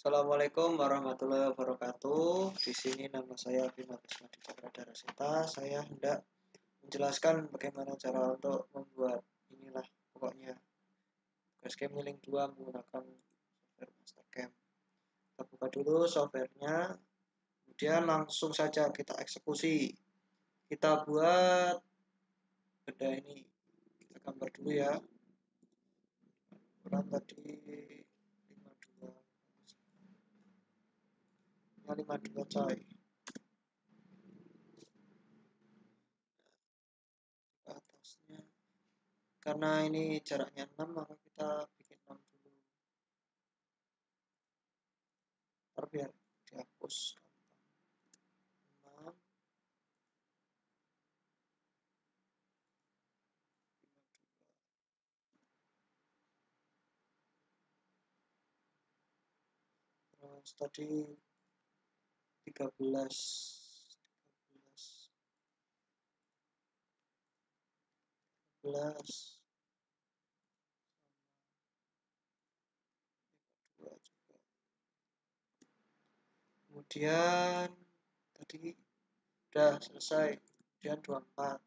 Assalamualaikum warahmatullahi wabarakatuh. Di sini nama saya Bima Bisma Cakradharasita. Saya hendak menjelaskan bagaimana cara untuk membuat inilah pokoknya tugas Milling 2 menggunakan software Mastercam. Kita buka dulu softwarenya, kemudian langsung saja kita eksekusi. Kita buat benda ini. Kita gambar dulu ya. Ukuran tadi 52 coy. Atasnya. Karena ini jaraknya 6 maka kita bikin 6 dulu. Ntar biar dihapus. 6 terus tadi 13 13 kemudian tadi udah selesai kemudian 24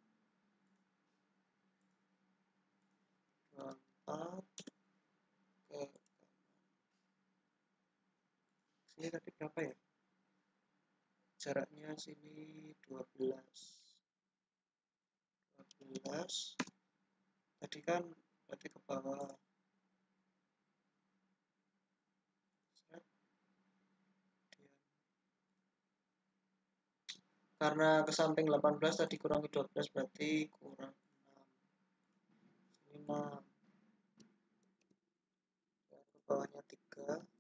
24 ke sini tadi berapa ya jaraknya sini 12 12 tadi kan berarti ke bawah. Karena ke samping 18 tadi kurangi 12 berarti kurang 6 ini 6 ke bawahnya 3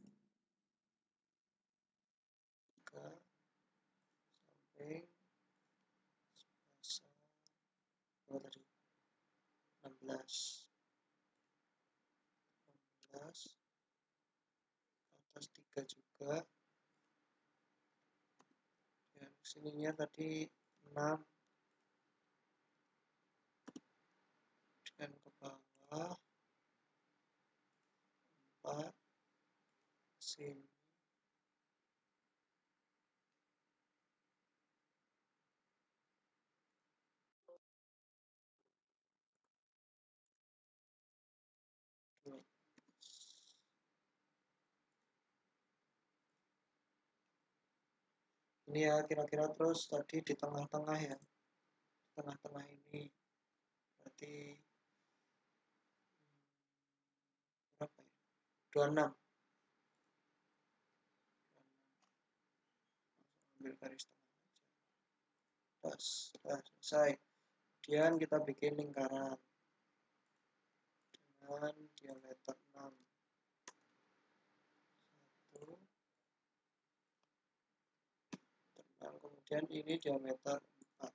3 juga. Dan sininya tadi 6 dan ke bawah. 4 sini ini ya kira-kira terus tadi di tengah-tengah ya. Tengah-tengah ini. Berarti berapa ya? 26 ambil garis tengah aja. Selesai. Kemudian kita bikin lingkaran. Dengan diameter 6 kemudian ini diameter 4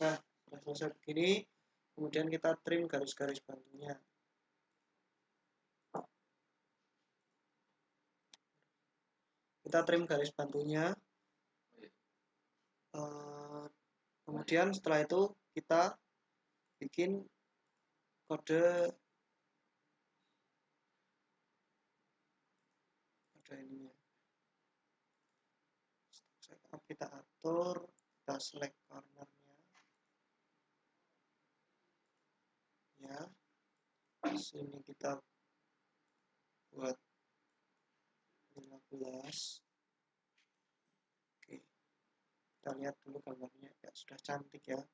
nah sudah selesai begini kemudian kita trim garis-garis bantunya. Kita trim garis bantunya. Uh, kemudian setelah itu kita bikin kode kode ininya kita atur kita select cornernya. Ya. Sini kita buat 15 oke. Kita lihat dulu gambarnya. Ya sudah cantik ya.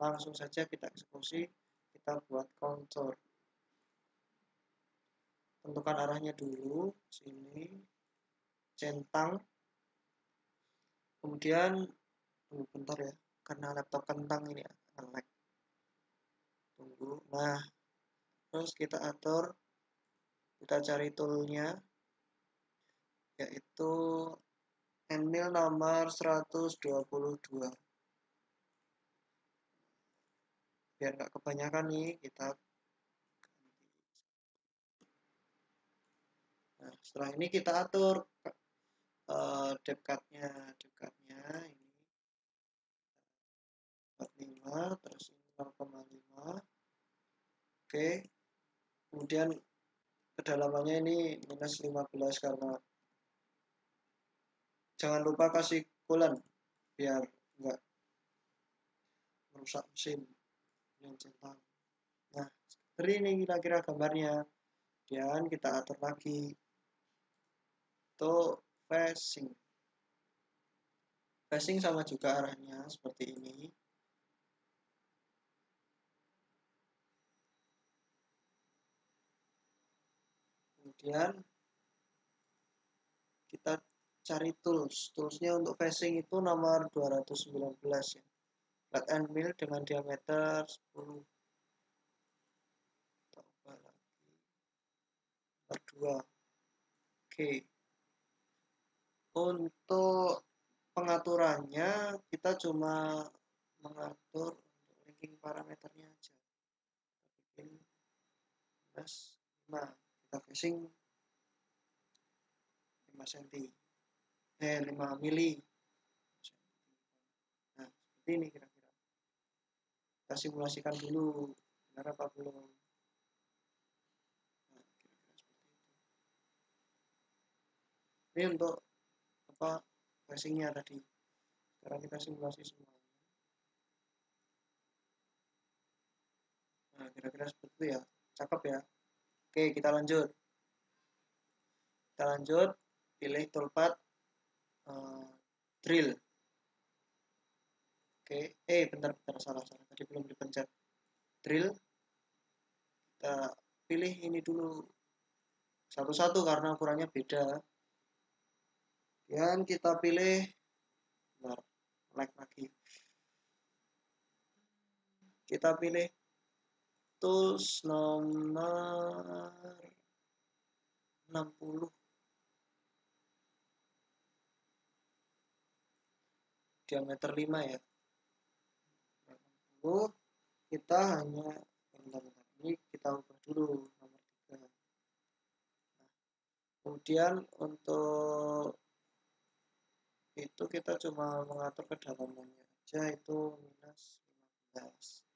Langsung saja kita eksekusi. Kita buat kontur tentukan arahnya dulu. Sini. Centang kemudian tunggu bentar ya karena laptop kentang ini ya lag. Tunggu nah terus kita atur kita cari toolnya yaitu Enmil nomor 122 biar nggak kebanyakan nih kita nah setelah ini kita atur uh, depth-nya depth-nya ini. 45 terus ini 0,5 oke. Kemudian kedalamannya ini minus 15 karena jangan lupa kasih coolant biar enggak merusak mesin yang centang. Nah seperti ini kira-kira gambarnya. Dan kita atur lagi. Untuk facing facing sama juga arahnya seperti ini. Kemudian kita cari tools. Toolsnya untuk facing itu nomor 219 ya. Flat and mill dengan diameter 10 nomor 2 oke untuk pengaturannya kita cuma mengatur untuk linking parameternya aja. Bikin plus 5 kita casing 5 cm eh 5 mili. Nah seperti ini kira-kira. Kita simulasikan dulu benar apa belum. Nah ini untuk apa casingnya tadi sekarang kita simulasi semuanya nah kira-kira seperti itu ya cakep ya Oke, kita lanjut. Kita lanjut, pilih toolpad uh, drill. Oke, eh bentar bentar salah salah tadi belum dipencet. Drill. Kita pilih ini dulu satu-satu karena ukurannya beda. Dan kita pilih bentar, like lagi. Kita pilih tools nomor 60 diameter 5 ya 60 kita hanya bentar, bentar. ini kita ubah dulu nomor 3 nah, kemudian untuk itu kita cuma mengatur kedalamannya aja itu minus 15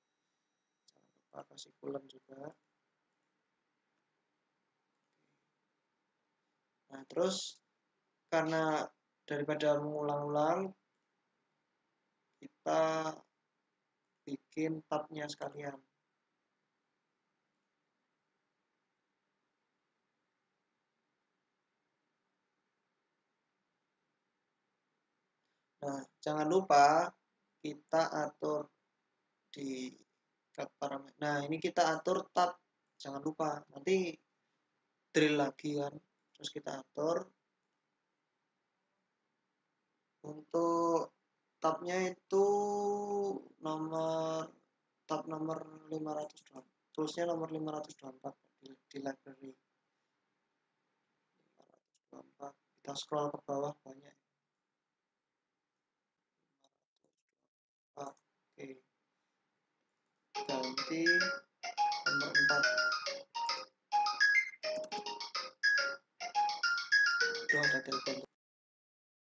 lupa kasih coolant juga. Nah terus karena daripada mengulang-ulang kita bikin tabnya sekalian Nah, jangan lupa kita atur di cut parameter. Nah ini kita atur tab. Jangan lupa. Nanti drill lagi kan. Terus kita atur. Untuk tabnya itu nomor tab nomor 524 toolsnya nomor 524 di, di library 524 kita scroll ke bawah banyak